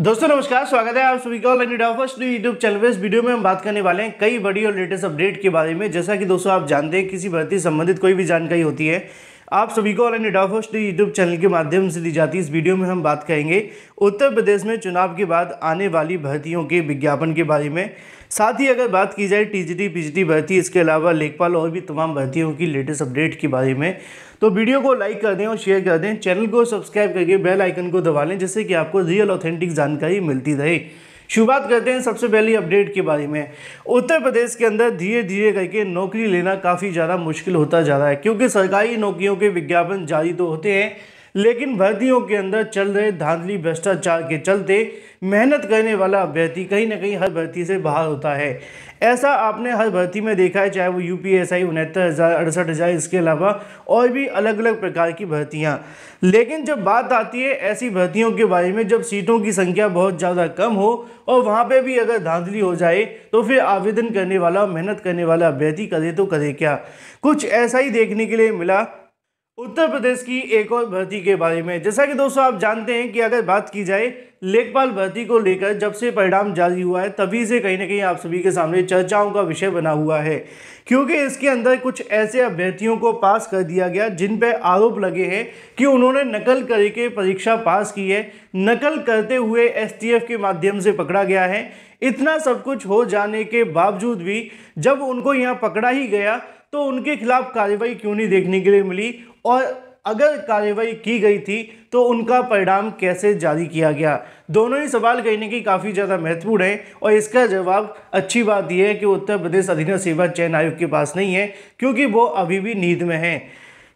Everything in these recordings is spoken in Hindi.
दोस्तों, नमस्कार, स्वागत है आप सभी का ऑनलाइन फ़र्स्ट यूट्यूब चैनल पर इस वीडियो में हम बात करने वाले हैं कई बड़ी और लेटेस्ट अपडेट के बारे में। जैसा कि दोस्तों, आप जानते हैं, किसी भर्ती संबंधित कोई भी जानकारी होती है आप सभी को ऑनलाइन फ़र्स्ट यूट्यूब चैनल के माध्यम से दी जाती है। इस वीडियो में हम बात करेंगे उत्तर प्रदेश में चुनाव के बाद आने वाली भर्तियों के विज्ञापन के बारे में। साथ ही अगर बात की जाए टीजीटी, पीजीटी भर्ती, इसके अलावा लेखपाल और भी तमाम भर्तियों की लेटेस्ट अपडेट के बारे में। तो वीडियो को लाइक कर दें और शेयर कर दें। चैनल को सब्सक्राइब करके बेल आइकन को दबा लें, जिससे कि आपको रियल, ऑथेंटिक जानकारी मिलती रहे। शुरुआत करते हैं सबसे पहली अपडेट के बारे में। उत्तर प्रदेश के अंदर धीरे धीरे करके नौकरी लेना काफ़ी ज़्यादा मुश्किल होता जा रहा है, क्योंकि सरकारी नौकरियों के विज्ञापन जारी तो होते हैं लेकिन भर्तियों के अंदर चल रहे धांधली भ्रष्टाचार के चलते मेहनत करने वाला अभ्यर्थी कहीं ना कहीं हर भर्ती से बाहर होता है। ऐसा आपने हर भर्ती में देखा है, चाहे वो यू पी एस आई उनहत्तर हज़ार, अड़सठ हज़ार, इसके अलावा और भी अलग अलग प्रकार की भर्तियाँ। लेकिन जब बात आती है ऐसी भर्तियों के बारे में, जब सीटों की संख्या बहुत ज़्यादा कम हो और वहाँ पर भी अगर धांधली हो जाए तो फिर आवेदन करने वाला मेहनत करने वाला अभ्यर्थी करे तो करे क्या? कुछ ऐसा ही देखने के लिए मिला। उत्तर प्रदेश की एक और भर्ती के बारे में। जैसा कि दोस्तों आप जानते हैं कि अगर बात की जाए, लेखपाल भर्ती को लेकर जब से परिणाम जारी हुआ है, तभी से कहीं ना कहीं आप सभी के सामने चर्चाओं का विषय बना हुआ है। क्योंकि इसके अंदर कुछ ऐसे अभ्यर्थियों को पास कर दिया गया, जिन पर आरोप लगे हैं कि उन्होंने नकल करके परीक्षा पास की है। नकल करते हुए एसटीएफ के माध्यम से पकड़ा गया है। इतना सब कुछ हो जाने के बावजूद भी जब उनको यहाँ पकड़ा ही गया तो उनके खिलाफ कार्रवाई क्यों नहीं देखने के लिए मिली? और अगर कार्रवाई की गई थी तो उनका परिणाम कैसे जारी किया गया? दोनों ही सवाल कहीं ना कहीं काफ़ी ज़्यादा महत्वपूर्ण है, और इसका जवाब अच्छी बात यह है कि उत्तर प्रदेश अधीन सेवा चयन आयोग के पास नहीं है, क्योंकि वो अभी भी नींद में है।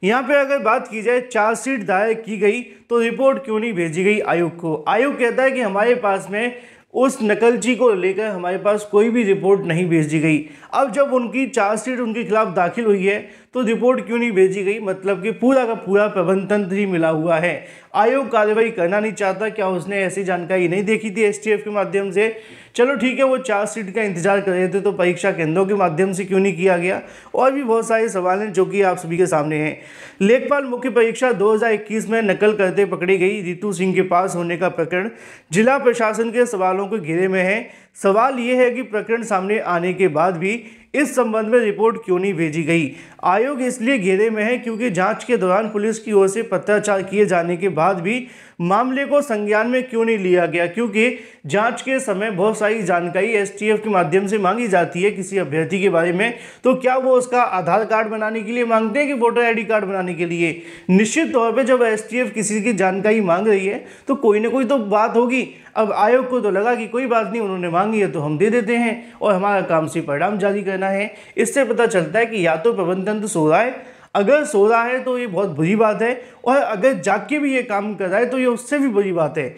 यहाँ पे अगर बात की जाए, चार्जशीट दायर की गई तो रिपोर्ट क्यों नहीं भेजी गई आयोग को? आयोग कहता है कि हमारे पास में उस नकलची को लेकर हमारे पास कोई भी रिपोर्ट नहीं भेजी गई। अब जब उनकी चार्जशीट उनके खिलाफ दाखिल हुई है तो रिपोर्ट क्यों नहीं भेजी गई? मतलब कि पूरा का पूरा प्रबंध तंत्र ही मिला हुआ है। आयोग कार्रवाई करना नहीं चाहता, क्या उसने ऐसी जानकारी नहीं देखी थी एसटीएफ के माध्यम से? चलो ठीक है, वो चार्जशीट का इंतज़ार कर रहे थे तो परीक्षा केंद्रों के माध्यम से क्यों नहीं किया गया? और भी बहुत सारे सवाल हैं, जो कि आप सभी के सामने हैं। लेखपाल मुख्य परीक्षा 2021 में नकल करते पकड़ी गई। रितु सिंह के पास होने का प्रकरण जिला प्रशासन के सवालों के घेरे में है। सवाल ये है कि प्रकरण सामने आने के बाद भी इस संबंध में रिपोर्ट क्यों नहीं भेजी गई? आयोग इसलिए घेरे में है क्योंकि जाँच के दौरान पुलिस की ओर से पत्राचार किए जाने के बाद भी मामले को संज्ञान में क्यों नहीं लिया गया? क्योंकि जाँच के समय बहुत सारी जानकारी एसटीएफ के माध्यम से मांगी जाती है किसी अभ्यर्थी के बारे में। तो क्या वो उसका आधार कार्ड बनाने के लिए मांगते हैं कि वोटर आईडी कार्ड बनाने के लिए? निश्चित तौर पर जब एसटीएफ किसी की जानकारी मांग रही है तो कोई ना कोई तो बात होगी। अब आयोग को तो लगा कि कोई बात नहीं, उन्होंने मांगी है तो हम दे देते हैं और हमारा काम से परिणाम जारी करना है। इससे पता चलता है कि या तो प्रबंधन सो रहा है। अगर सो रहा है तो ये बहुत बुरी बात है और अगर जाके भी ये काम कर रहा है तो ये उससे भी बुरी बात है।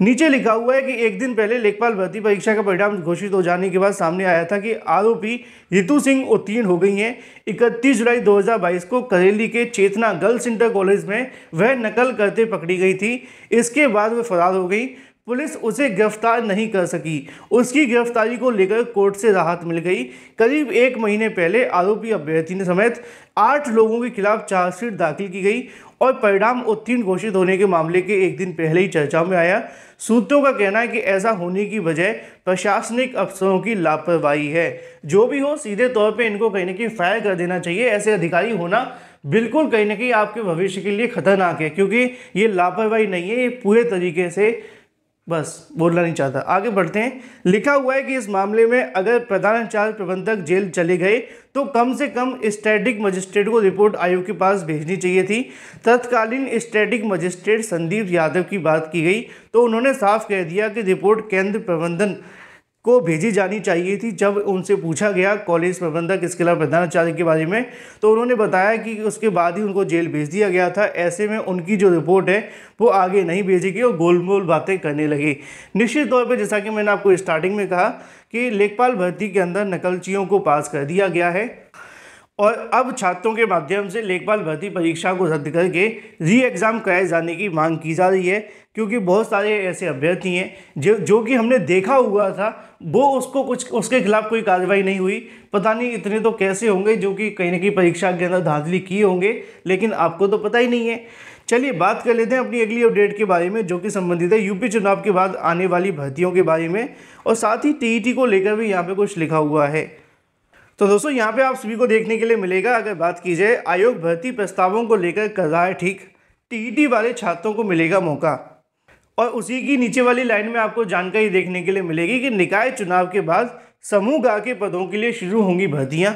नीचे लिखा हुआ है कि एक दिन पहले लेखपाल भर्ती परीक्षा का परिणाम घोषित हो जाने के बाद सामने आया था कि आरोपी रितु सिंह उत्तीर्ण हो गई हैं। 31 जुलाई 2022 को करेली के चेतना गर्ल्स इंटर कॉलेज में वह नकल करते पकड़ी गई थी। इसके बाद वह फरार हो गई। पुलिस उसे गिरफ़्तार नहीं कर सकी। उसकी गिरफ्तारी को लेकर कोर्ट से राहत मिल गई। करीब एक महीने पहले आरोपी अभ्यर्थी ने समेत आठ लोगों के खिलाफ चार्जशीट दाखिल की गई और परिणाम उत्तीर्ण घोषित होने के मामले के एक दिन पहले ही चर्चा में आया। सूत्रों का कहना है कि ऐसा होने की वजह प्रशासनिक अफसरों की लापरवाही है। जो भी हो, सीधे तौर पे इनको कहीं ना कहीं फायर कर देना चाहिए। ऐसे अधिकारी होना बिल्कुल कहीं ना कहीं आपके भविष्य के लिए खतरनाक है, क्योंकि ये लापरवाही नहीं है, ये पूरे तरीके से बस, बोलना नहीं चाहता। आगे बढ़ते हैं। लिखा हुआ है कि इस मामले में अगर प्रधानाचार्य प्रबंधक जेल चले गए तो कम से कम स्टैटिक मजिस्ट्रेट को रिपोर्ट आयोग के पास भेजनी चाहिए थी। तत्कालीन स्टैटिक मजिस्ट्रेट संदीप यादव की बात की गई तो उन्होंने साफ़ कह दिया कि रिपोर्ट केंद्र प्रबंधन को भेजी जानी चाहिए थी जब उनसे पूछा गया कॉलेज प्रबंधक इसके अलावा प्रधानाचार्य के बारे में तो उन्होंने बताया कि उसके बाद ही उनको जेल भेज दिया गया था। ऐसे में उनकी जो रिपोर्ट है, वो आगे नहीं भेजी गई और गोलमोल बातें करने लगी। निश्चित तौर पर जैसा कि मैंने आपको स्टार्टिंग में कहा कि लेखपाल भर्ती के अंदर नकलचियों को पास कर दिया गया है। और अब छात्रों के माध्यम से लेखपाल भर्ती परीक्षा को रद्द करके री एग्ज़ाम कराए जाने की मांग की जा रही है, क्योंकि बहुत सारे ऐसे अभ्यर्थी हैं जो जो कि हमने देखा हुआ था, वो उसको कुछ, उसके खिलाफ कोई कार्रवाई नहीं हुई। पता नहीं इतने तो कैसे होंगे जो कि कहीं ना कहीं परीक्षा के अंदर धांधली किए होंगे, लेकिन आपको तो पता ही नहीं है। चलिए बात कर लेते हैं अपनी अगली अपडेट के बारे में, जो कि संबंधित है यूपी चुनाव के बाद आने वाली भर्तियों के बारे में, और साथ ही टीईटी को लेकर भी यहाँ पे कुछ लिखा हुआ है। तो दोस्तों, यहाँ पे आप सभी को देखने के लिए मिलेगा, अगर बात की जाए, आयोग भर्ती प्रस्तावों को लेकर कर रहा है ठीक टीईटी वाले छात्रों को मिलेगा मौका। और उसी की नीचे वाली लाइन में आपको जानकारी देखने के लिए मिलेगी कि निकाय चुनाव के बाद समूह गा के पदों के लिए शुरू होंगी भर्तियाँ।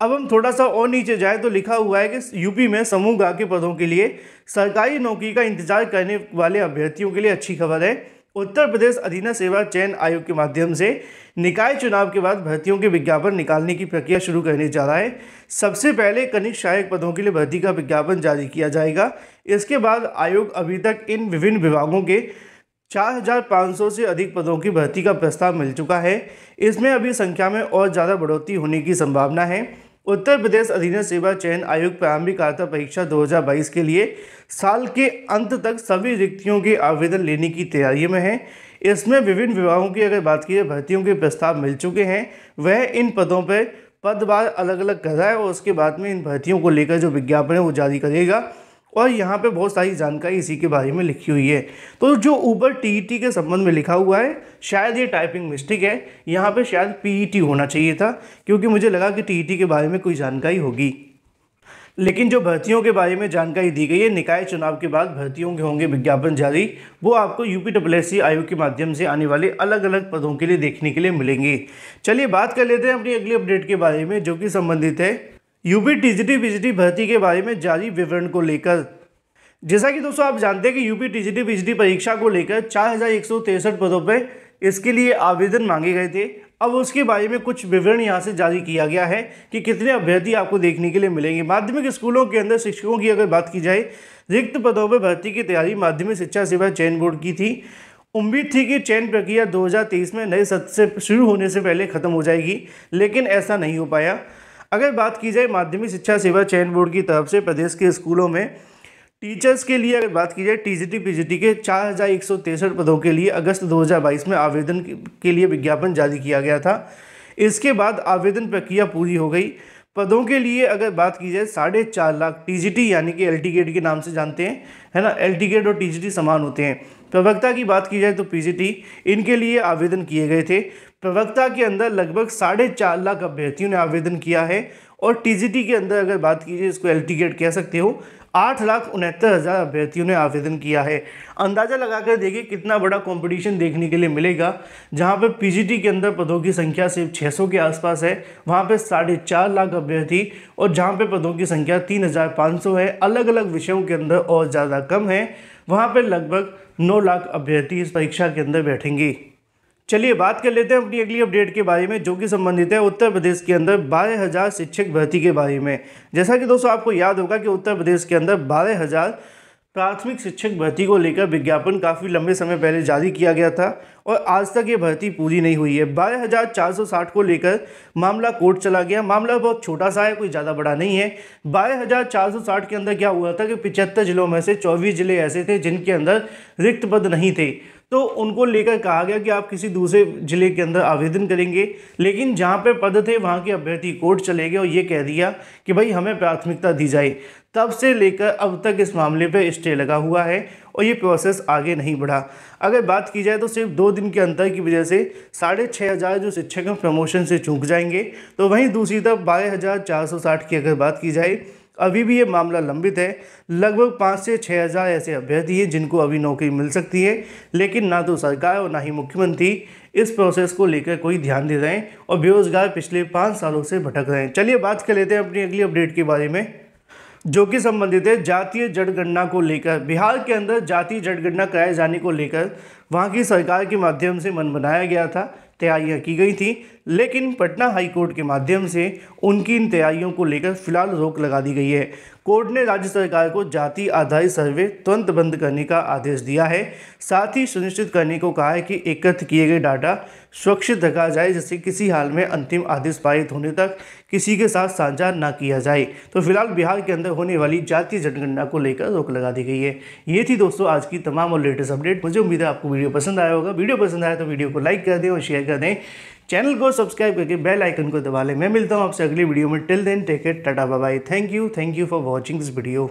अब हम थोड़ा सा और नीचे जाए तो लिखा हुआ है कि यूपी में समूह गा के पदों के लिए सरकारी नौकरी का इंतज़ार करने वाले अभ्यर्थियों के लिए अच्छी खबर है। उत्तर प्रदेश अधीना सेवा चयन आयोग के माध्यम से निकाय चुनाव के बाद भर्तियों के विज्ञापन निकालने की प्रक्रिया शुरू करने जा रहा है। सबसे पहले कनिक सहायक पदों के लिए भर्ती का विज्ञापन जारी किया जाएगा। इसके बाद आयोग अभी तक इन विभिन्न विभागों के 4,500 से अधिक पदों की भर्ती का प्रस्ताव मिल चुका है। इसमें अभी संख्या में और ज़्यादा बढ़ोतरी होने की संभावना है। उत्तर प्रदेश अधीन सेवा चयन आयोग प्रारंभिक आर्ता परीक्षा 2022 के लिए साल के अंत तक सभी रिक्तियों के आवेदन लेने की तैयारी में है। इसमें विभिन्न विभागों की अगर बात की जाए, भर्तियों के प्रस्ताव मिल चुके हैं। वह इन पदों पर पदवार अलग अलग कर रहा है और उसके बाद में इन भर्तियों को लेकर जो विज्ञापन है वो जारी करेगा। और यहाँ पे बहुत सारी जानकारी इसी के बारे में लिखी हुई है। तो जो ऊपर टीईटी के संबंध में लिखा हुआ है, शायद ये टाइपिंग मिस्टेक है। यहाँ पे शायद पीईटी होना चाहिए था, क्योंकि मुझे लगा कि टीईटी के बारे में कोई जानकारी होगी। लेकिन जो भर्तियों के बारे में जानकारी दी गई है, निकाय चुनाव के बाद भर्तियों के होंगे विज्ञापन जारी, वो आपको यूपी डब्ल्यू आयोग के माध्यम से आने वाले अलग अलग पदों के लिए देखने के लिए मिलेंगे। चलिए बात कर लेते हैं अपनी अगली अपडेट के बारे में, जो कि संबंधित है। यूपी टीजीटी पीजीटी भर्ती के बारे में जारी विवरण को लेकर। जैसा कि दोस्तों आप जानते हैं कि यूपी टीजीटी पीजीटी परीक्षा को लेकर चार पदों पर इसके लिए आवेदन मांगे गए थे। अब उसके बारे में कुछ विवरण यहाँ से जारी किया गया है कि कितने अभ्यर्थी आपको देखने के लिए मिलेंगे। माध्यमिक स्कूलों के अंदर शिक्षकों की अगर बात की जाए, रिक्त पदों पर भर्ती की तैयारी माध्यमिक शिक्षा सेवा चयन बोर्ड की थी। उम्मीद थी कि चयन प्रक्रिया 2023 में नए सत्र से शुरू होने से पहले खत्म हो जाएगी, लेकिन ऐसा नहीं हो पाया। अगर बात की जाए माध्यमिक शिक्षा सेवा चयन बोर्ड की तरफ़ से प्रदेश के स्कूलों में टीचर्स के लिए अगर बात की जाए, टीजीटी, पीजीटी के चार हज़ार एक सौ तिरसठ पदों के लिए अगस्त 2022 में आवेदन के लिए विज्ञापन जारी किया गया था। इसके बाद आवेदन प्रक्रिया पूरी हो गई। पदों के लिए अगर बात की जाए, साढ़े चार लाख टीजीटी यानी कि एल गेट के नाम से जानते हैं, है ना? एल गेट और टीजीटी समान होते हैं। प्रवक्ता की बात की जाए तो पीजीटी, इनके लिए आवेदन किए गए थे। प्रवक्ता के अंदर लगभग साढ़े चार लाख अभ्यर्थियों ने आवेदन किया है और टीजीटी के अंदर अगर बात की जाए, इसको एल गेट कह सकते हो। आठ लाख उनहत्तर हज़ार अभ्यर्थियों ने आवेदन किया है। अंदाज़ा लगाकर देखिए कितना बड़ा कंपटीशन देखने के लिए मिलेगा जहाँ पर पीजीटी के अंदर पदों की संख्या सिर्फ़ 600 के आसपास है वहाँ पर साढ़े चार लाख अभ्यर्थी और जहाँ पर पदों की संख्या 3,500 है। अलग अलग विषयों के अंदर और ज़्यादा कम है वहाँ पर लगभग नौ लाख अभ्यर्थी इस परीक्षा के अंदर बैठेंगे। चलिए बात कर लेते हैं अपनी अगली अपडेट के बारे में, जो कि संबंधित है उत्तर प्रदेश के अंदर बारह हज़ार शिक्षक भर्ती के बारे में। जैसा कि दोस्तों आपको याद होगा कि उत्तर प्रदेश के अंदर बारह हज़ार प्राथमिक शिक्षक भर्ती को लेकर विज्ञापन काफ़ी लंबे समय पहले जारी किया गया था और आज तक ये भर्ती पूरी नहीं हुई है। बारह हज़ार चार सौ साठ को लेकर मामला कोर्ट चला गया। मामला बहुत छोटा सा है, कोई ज़्यादा बड़ा नहीं है। बारह हज़ार चार सौ साठ के अंदर क्या हुआ था कि पिचहत्तर जिलों में से चौबीस ज़िले ऐसे थे जिनके अंदर रिक्त पद नहीं थे। तो उनको लेकर कहा गया कि आप किसी दूसरे ज़िले के अंदर आवेदन करेंगे। लेकिन जहाँ पे पद थे, वहाँ के अभ्यर्थी कोर्ट चले गए और ये कह दिया कि भाई हमें प्राथमिकता दी जाए। तब से लेकर अब तक इस मामले पे स्टे लगा हुआ है और ये प्रोसेस आगे नहीं बढ़ा। अगर बात की जाए तो सिर्फ़ दो दिन के अंतर की वजह से साढ़े छः हज़ार जो शिक्षक हैं प्रमोशन से चूक जाएँगे। तो वहीं दूसरी तरफ़ बारह हज़ार चार सौ साठ की अगर बात की जाए अभी भी ये मामला लंबित है। लगभग पाँच से छः हज़ार ऐसे अभ्यर्थी हैं जिनको अभी नौकरी मिल सकती है, लेकिन ना तो सरकार और ना ही मुख्यमंत्री इस प्रोसेस को लेकर कोई ध्यान दे रहे हैं और बेरोजगार पिछले पाँच सालों से भटक रहे हैं। चलिए बात कर लेते हैं अपनी अगली अपडेट के बारे में, जो कि संबंधित है। जातीय जनगणना को लेकर, बिहार के अंदर जातीय जनगणना कराए जाने को लेकर, वहाँ की सरकार के माध्यम से मन बनाया गया था। तैयारियाँ की गई थी। लेकिन पटना हाई कोर्ट के माध्यम से उनकी इन तैयारियों को लेकर फ़िलहाल रोक लगा दी गई है। कोर्ट ने राज्य सरकार को जाति आधारित सर्वे तुरंत बंद करने का आदेश दिया है। साथ ही सुनिश्चित करने को कहा है कि एकत्र किए गए डाटा सुरक्षित रखा जाए, जिससे किसी हाल में अंतिम आदेश पारित होने तक किसी के साथ साझा ना किया जाए। तो फ़िलहाल बिहार के अंदर होने वाली जातीय जनगणना को लेकर रोक लगा दी गई है। ये थी दोस्तों आज की तमाम और लेटेस्ट अपडेट। मुझे उम्मीद है आपको वीडियो पसंद आया होगा। वीडियो पसंद आया तो वीडियो को लाइक कर दें और शेयर कर दें। चैनल को सब्सक्राइब करके बेल आइकन को दबा लें मैं मिलता हूँ आपसे अगली वीडियो में। Till then take it tata bye thank you thank you for watching this video